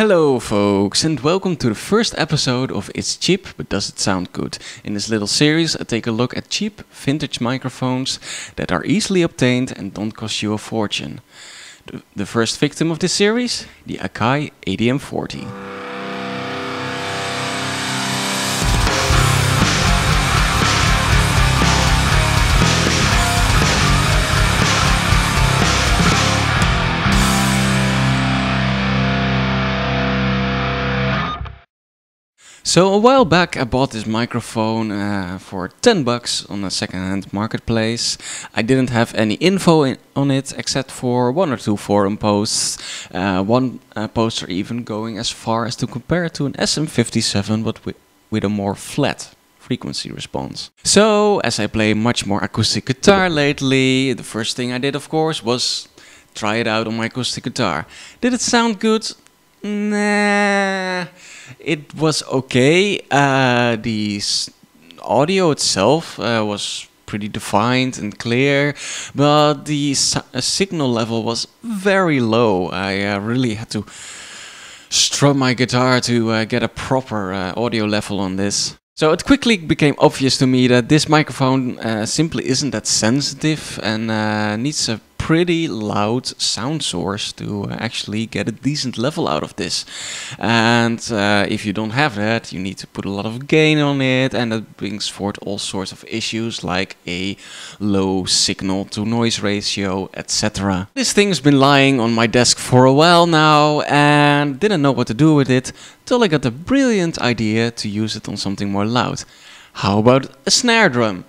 Hello, folks, and welcome to the first episode of It's Cheap, but Does It Sound Good? In this little series, I take a look at cheap vintage microphones that are easily obtained and don't cost you a fortune. The, first victim of this series? The Akai ADM40. So a while back I bought this microphone uh, for 10 bucks on a second-hand marketplace. I didn't have any info in, on it except for one or two forum posts. Uh, one uh, poster even going as far as to compare it to an SM57 but with, with a more flat frequency response. So as I play much more acoustic guitar lately, the first thing I did of course was try it out on my acoustic guitar. Did it sound good? Nah it was okay. Uh, the audio itself uh, was pretty defined and clear, but the uh, signal level was very low. I uh, really had to strum my guitar to uh, get a proper uh, audio level on this. So it quickly became obvious to me that this microphone simply isn't that sensitive and needs a pretty loud sound source to actually get a decent level out of this. And uh, if you don't have that, you need to put a lot of gain on it, and that brings forth all sorts of issues like a low signal to noise ratio, etc. This thing's been lying on my desk for a while now, and didn't know what to do with it till I got the brilliant idea to use it on something more loud. How about a snare drum?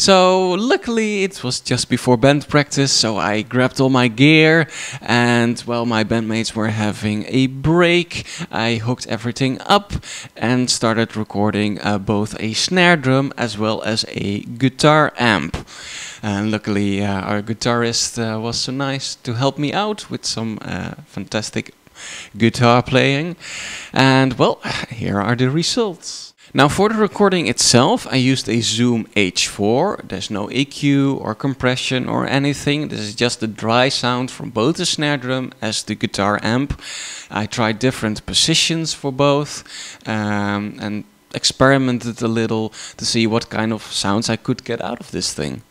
So luckily it was just before band practice, so I grabbed all my gear and while my bandmates were having a break, I hooked everything up and started recording uh, both a snare drum as well as a guitar amp. And luckily uh, our guitarist uh, was so nice to help me out with some uh, fantastic guitar playing. And well, here are the results. Now for the recording itself I used a Zoom H4, there's no EQ or compression or anything, this is just the dry sound from both the snare drum as the guitar amp. I tried different positions for both um, and experimented a little to see what kind of sounds I could get out of this thing.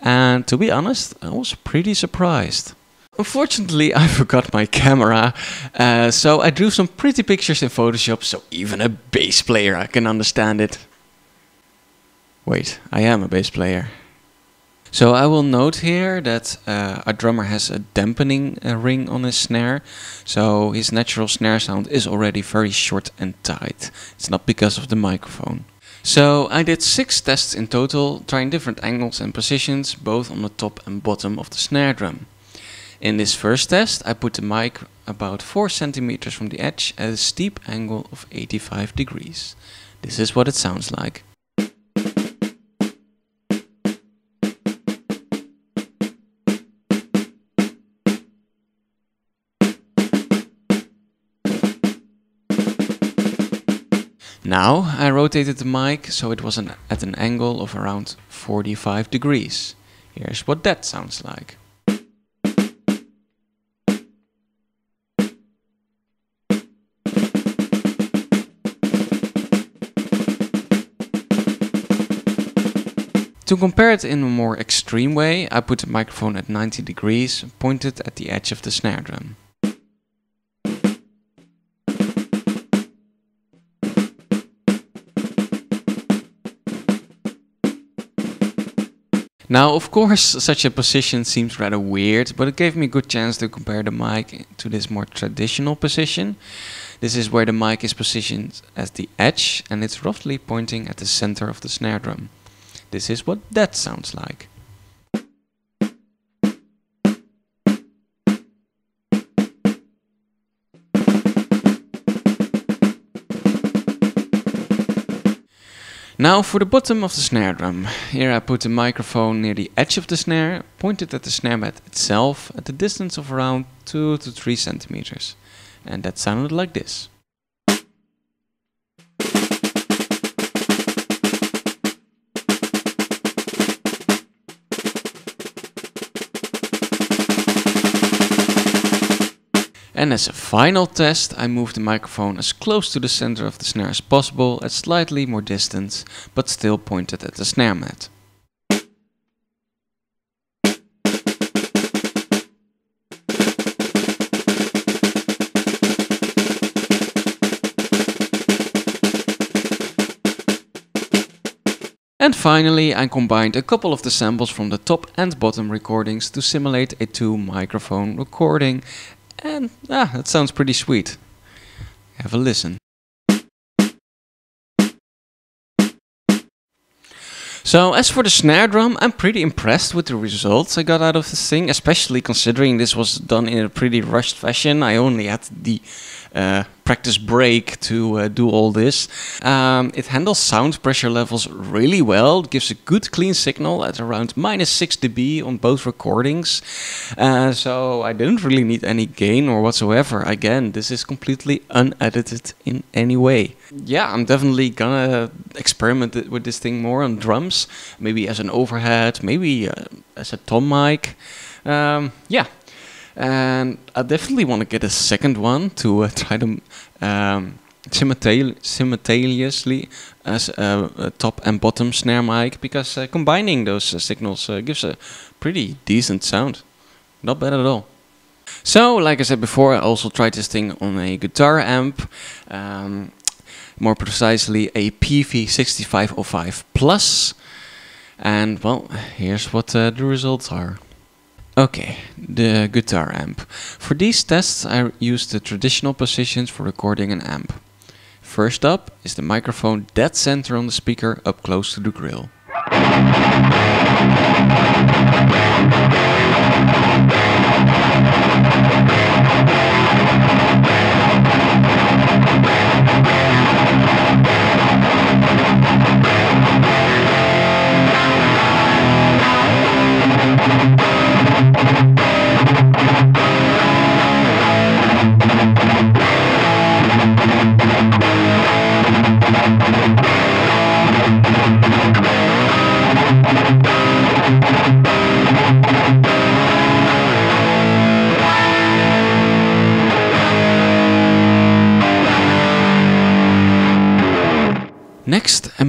And to be honest, I was pretty surprised. Unfortunately, I forgot my camera, uh, so I drew some pretty pictures in Photoshop, so even a bass player I can understand it. Wait, I am a bass player. So I will note here that uh, a drummer has a dampening uh, ring on his snare, so his natural snare sound is already very short and tight. It's not because of the microphone. So I did six tests in total, trying different angles and positions, both on the top and bottom of the snare drum. In this first test, I put the mic about 4 centimeters from the edge at a steep angle of 85 degrees. This is what it sounds like. Now I rotated the mic so it was an, at an angle of around 45 degrees. Here's what that sounds like. To compare it in a more extreme way, I put the microphone at 90 degrees, pointed at the edge of the snare drum. Now, of course, such a position seems rather weird, but it gave me a good chance to compare the mic to this more traditional position. This is where the mic is positioned at the edge and it's roughly pointing at the center of the snare drum. This is what that sounds like. Now for the bottom of the snare drum. Here I put the microphone near the edge of the snare, pointed at the snare mat itself at a distance of around 2 to 3 centimeters. And that sounded like this. And as a final test, I move the microphone as close to the center of the snare as possible at slightly more distance, but still pointed at the snare mat. And finally, I combined a couple of the samples from the top and bottom recordings to simulate a two microphone recording. And ah, that sounds pretty sweet. Have a listen. So as for the snare drum, I'm pretty impressed with the results I got out of this thing, especially considering this was done in a pretty rushed fashion. I only had the uh, practice break to uh, do all this. Um, it handles sound pressure levels really well. It gives a good clean signal at around minus 6 dB on both recordings. Uh, so I didn't really need any gain or whatsoever. Again, this is completely unedited in any way. Yeah, I'm definitely gonna experiment with this thing more on drums. Maybe as an overhead, maybe uh, as a tom mic. Um, yeah, and I definitely want to get a second one to uh, try to um, simultaneously as a, a, top and bottom snare mic because uh, combining those uh, signals uh, gives a pretty decent sound. Not bad at all. So, like I said before, I also tried this thing on a guitar amp. Um, more precisely, a Peavey 6505 Plus. And well, here's what uh, the results are. Okay, the guitar amp. For these tests I used the traditional positions for recording an amp. First up is the microphone dead center on the speaker up close to the grill.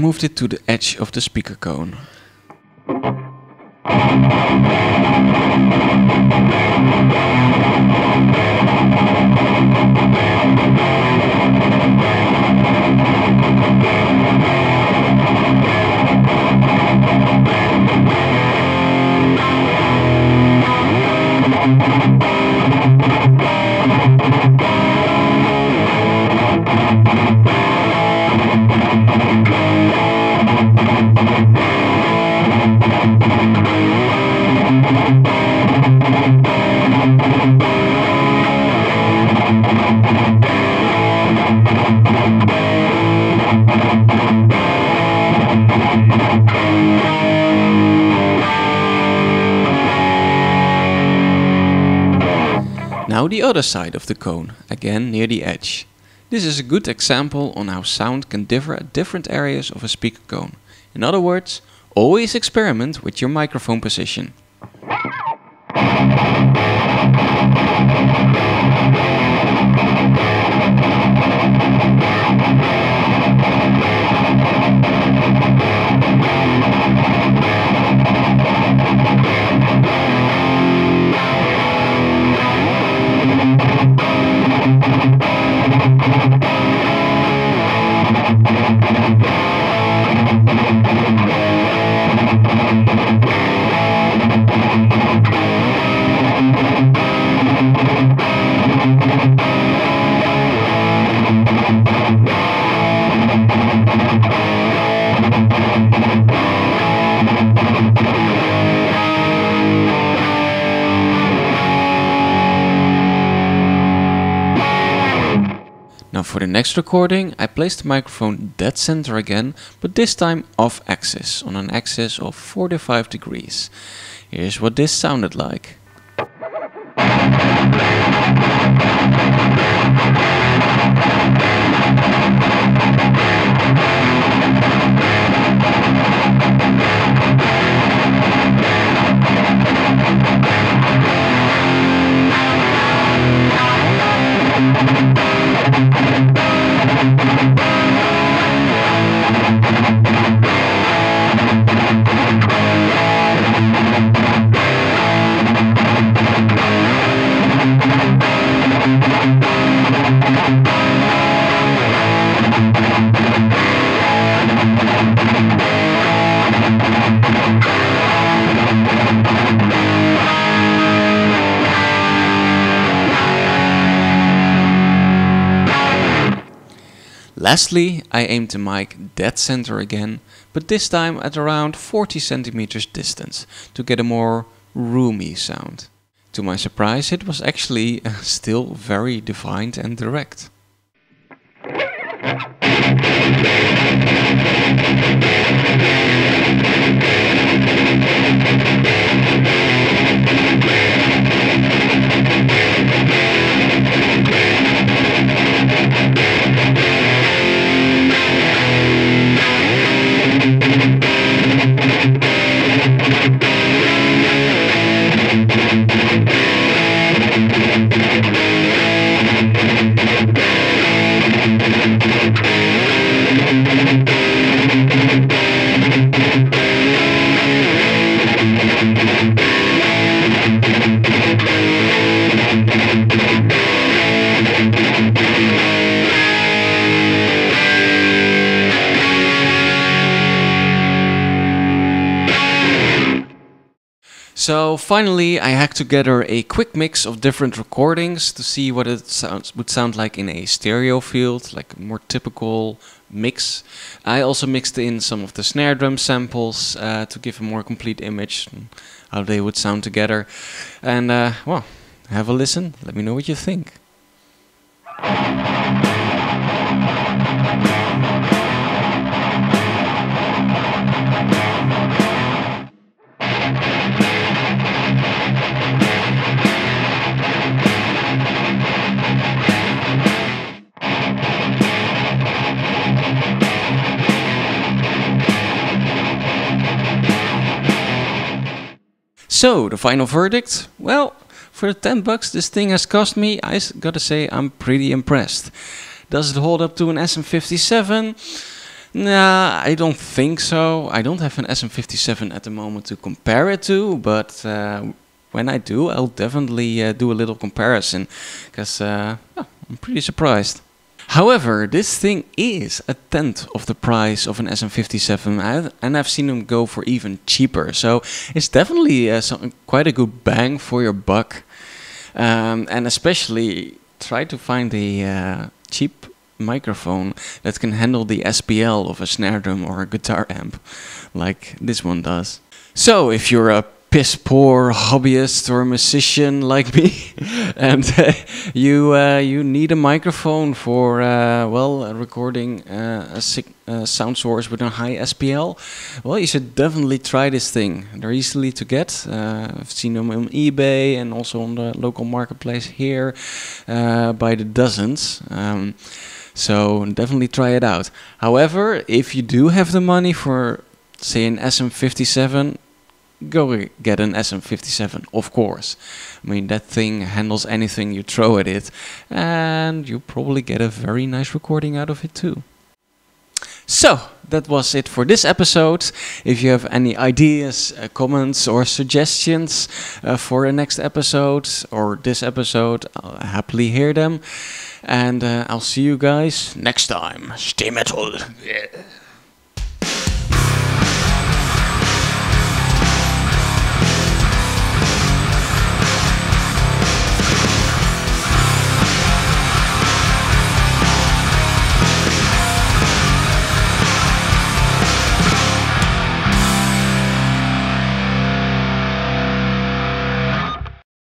Moved it to the edge of the speaker cone. Now the other side of the cone, again near the edge. This is a good example on how sound can differ at different areas of a speaker cone. In other words, always experiment with your microphone position. Now for the next recording, I placed the microphone dead center again, but this time off axis, on an axis of 45 degrees. Here's what this sounded like. Lastly, I aim to mic dead center again, but this time at around 40 centimeters distance to get a more roomy sound. To my surprise, it was actually still very defined and direct. So finally I hacked together a quick mix of different recordings to see what it sounds, would sound like in a stereo field, like a more typical mix. I also mixed in some of the snare drum samples uh, to give a more complete image how they would sound together. And uh, well, have a listen, let me know what you think. So, the final verdict? Well, for the 10 bucks this thing has cost me, I gotta say I'm pretty impressed. Does it hold up to an SM57? Nah, I don't think so. I don't have an SM57 at the moment to compare it to, but uh, when I do, I'll definitely uh, do a little comparison, because uh, I'm pretty surprised. However, this thing is a tenth of the price of an SM57 and I've seen them go for even cheaper. So it's definitely uh, some, quite a good bang for your buck. Um, and especially try to find a uh, cheap microphone that can handle the SPL of a snare drum or a guitar amp like this one does. So if you're a piss poor hobbyist or musician like me, and uh, you uh, you need a microphone for uh, well recording uh, a sick, uh, sound source with a high SPL. Well, you should definitely try this thing. They're easily to get. Uh, I've seen them on eBay and also on the local marketplace here by the dozens. Um, so definitely try it out. However, if you do have the money for say an SM57 go get an SM57, of course. I mean, that thing handles anything you throw at it, and you probably get a very nice recording out of it too. So, that was it for this episode. If you have any ideas, uh, comments, or suggestions uh, for the next episode or this episode, I'll happily hear them. And uh, I'll see you guys next time. Stay metal. Yeah.